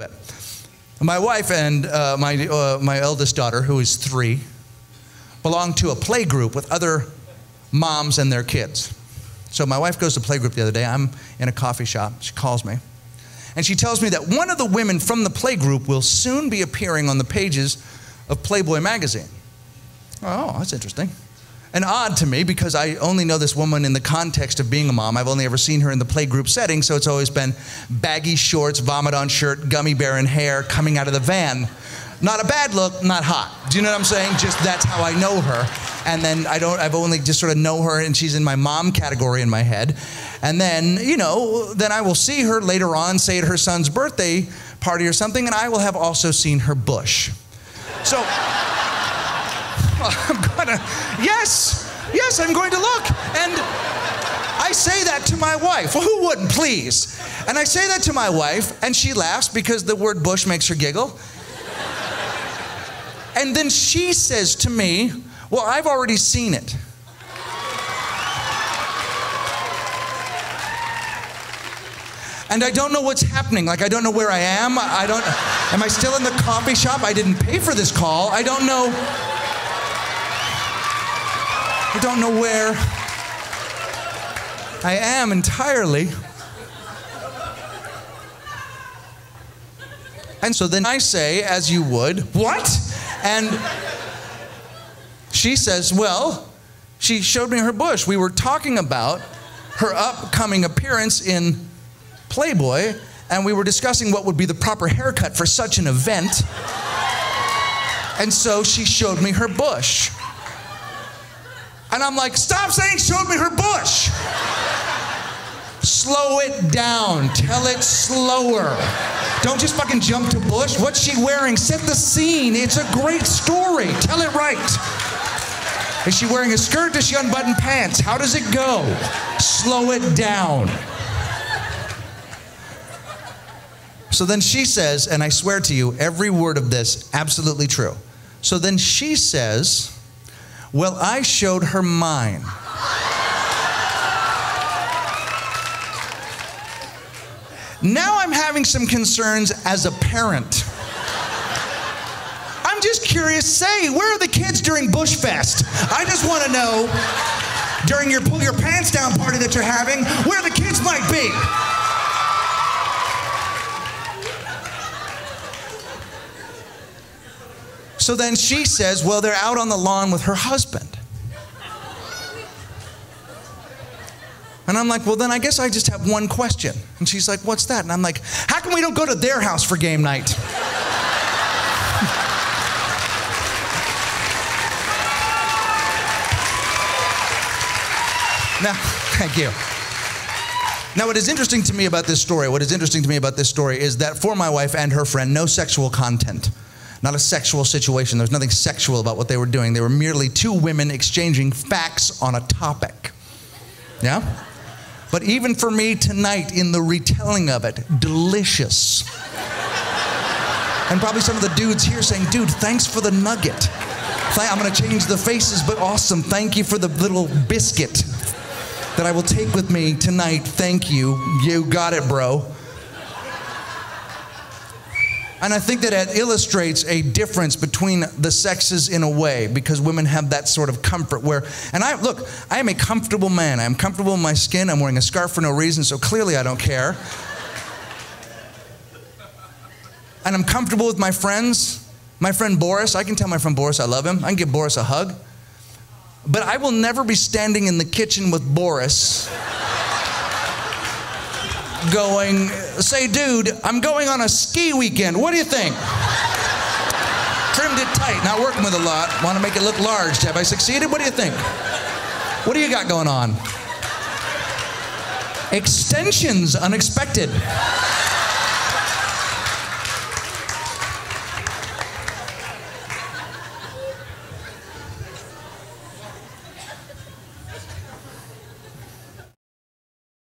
bit. My wife and uh, my, uh, my eldest daughter, who is three, belong to a play group with other moms and their kids. So my wife goes to play group the other day. I'm in a coffee shop. She calls me. And she tells me that one of the women from the play group will soon be appearing on the pages of Playboy magazine. Oh, that's interesting. And odd to me because I only know this woman in the context of being a mom. I've only ever seen her in the playgroup setting, so it's always been baggy shorts, vomit on shirt, gummy bear in hair, coming out of the van. Not a bad look, not hot. Do you know what I'm saying? Just that's how I know her. And then I don't, I've only just sort of know her and she's in my mom category in my head. And then, you know, then I will see her later on, say at her son's birthday party or something, and I will have also seen her bush. So, I'm gonna, yes, yes, I'm going to look. And I say that to my wife. Well, who wouldn't, please? And I say that to my wife, and she laughs because the word bush makes her giggle. And then she says to me, Well, I've already seen it. And I don't know what's happening. Like, I don't know where I am. I don't, am I still in the coffee shop? I didn't pay for this call. I don't know. I don't know where I am entirely. And so then I say, as you would, what? And she says, well, she showed me her bush. We were talking about her upcoming appearance in Playboy, and we were discussing what would be the proper haircut for such an event. And so she showed me her bush. And I'm like, stop saying showed me her bush. Slow it down. Tell it slower. Don't just fucking jump to Bush. What's she wearing? Set the scene. It's a great story. Tell it right. Is she wearing a skirt? Does she unbutton pants? How does it go? Slow it down. So then she says, and I swear to you, every word of this, absolutely true. So then she says, Well, I showed her mine. Now I'm having some concerns as a parent. I'm just curious, say, where are the kids during Bushfest? I just want to know during your pull your pants down party that you're having, where the kids might be. So then she says, well, they're out on the lawn with her husband. And I'm like, well, then I guess I just have one question. And she's like, what's that? And I'm like, how come we don't go to their house for game night? now, thank you. Now, what is interesting to me about this story, what is interesting to me about this story is that for my wife and her friend, no sexual content, not a sexual situation. There's nothing sexual about what they were doing. They were merely two women exchanging facts on a topic. Yeah? But even for me tonight, in the retelling of it, delicious. and probably some of the dudes here saying, dude, thanks for the nugget. I'm to change the faces, but awesome. Thank you for the little biscuit that I will take with me tonight. Thank you. You got it, bro. And I think that it illustrates a difference between the sexes in a way because women have that sort of comfort where, and I, look, I am a comfortable man. I'm comfortable in my skin. I'm wearing a scarf for no reason, so clearly I don't care. And I'm comfortable with my friends. My friend Boris, I can tell my friend Boris I love him. I can give Boris a hug. But I will never be standing in the kitchen with Boris going, say, dude, I'm going on a ski weekend. What do you think? Trimmed it tight, not working with a lot. Want to make it look large. Have I succeeded? What do you think? What do you got going on? Extensions, unexpected.